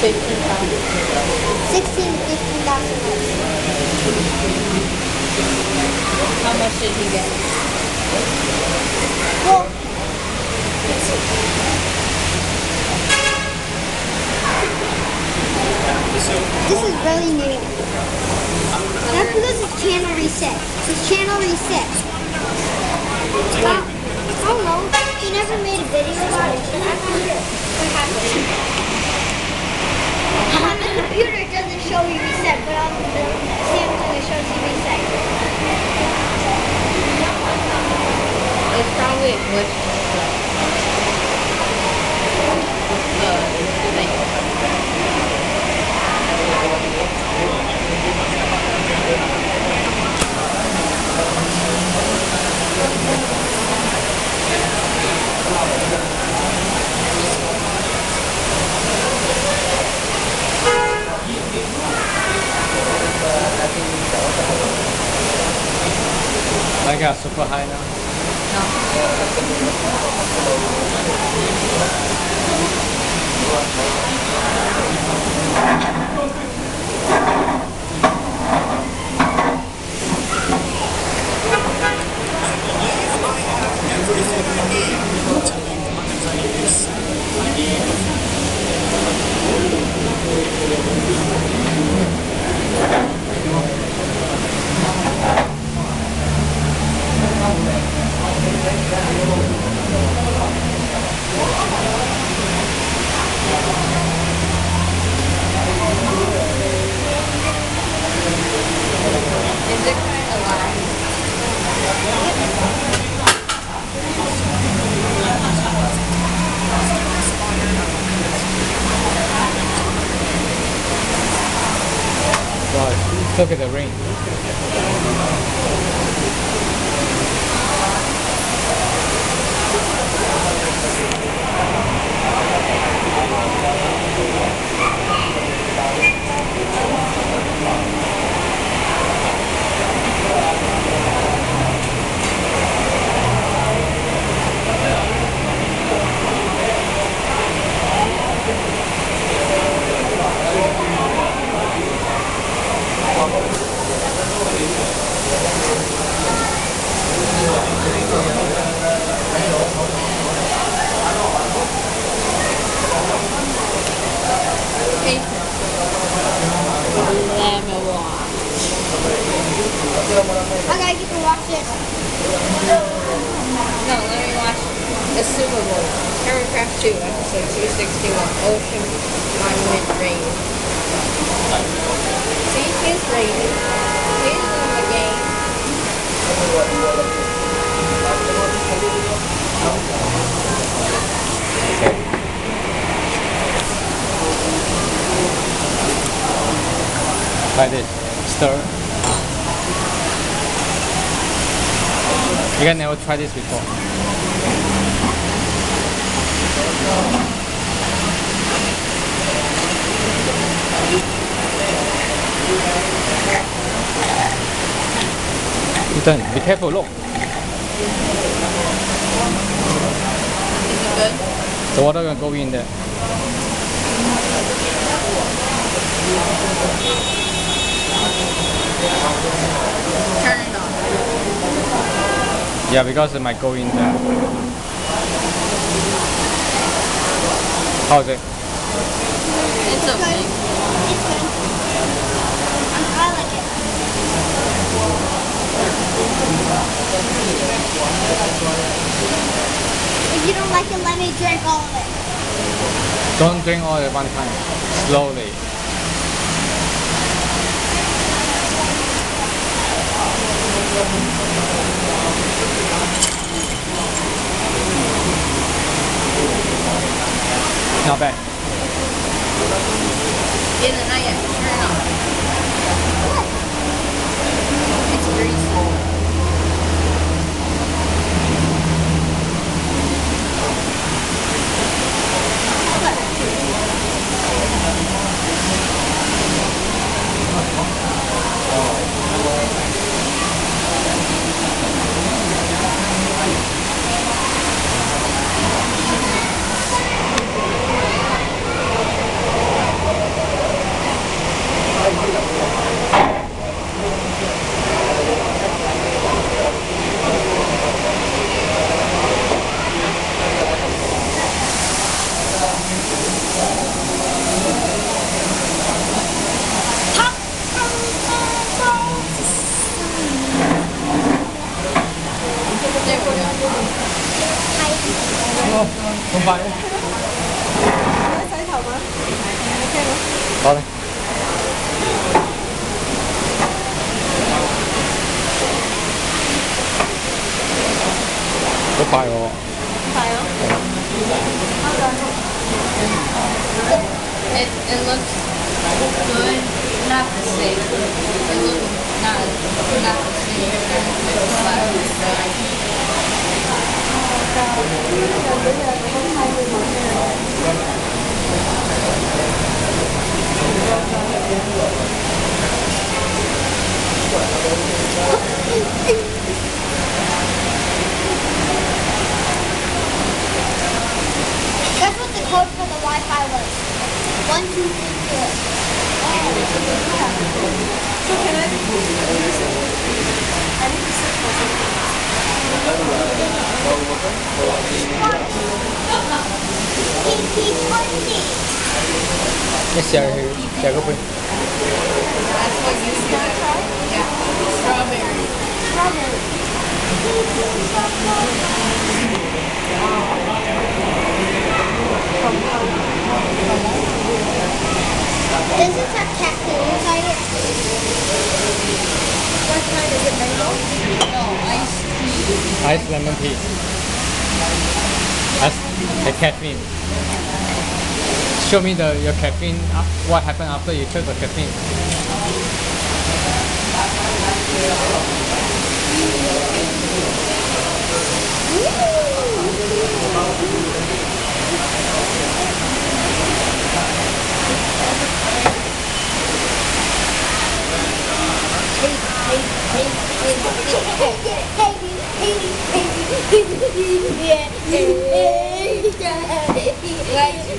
Fifteen pounds. 16 15,000. How much did he get? Well, let's see. This is really new. That's because it's channel reset. It's channel reset. Uh, I don't know. He never made a video about it. I'm not sure what happened. On the computer, it doesn't show you reset, but on the Samsung, it shows you reset. It's Uh. I got super high now. Is it look at the rain. Okay. Lemon wash. Okay, you can watch this. No, let me watch the Super Bowl. Aircraft 2, episode 261, Ocean Monument Raid. See, he's raided. He's in the game. Like this. Stir. You guys never tried this before. Ethan, be careful, look. Is it good? The water gonna go in there. Yeah, because it might go in there. How's it? It's okay. It's good. I like it. If you don't like it, let me drink all of it. Don't drink all at one time. Slowly. vậy Đó đây Có phải không? Phải không? It, it looks good, not the same. It looks not, not the same. That's what the code for the Wi-Fi was. One, two, three, four. Pinky Punky. Yes, yeah, here. Yeah, go for it. That's what you should try? Yeah. Strawberry. Strawberry. This have cat food inside it? What kind is it mango? No, iced tea. Ice lemon tea. The caffeine. Show me the your caffeine. uh, What happened after you took the caffeine? Like,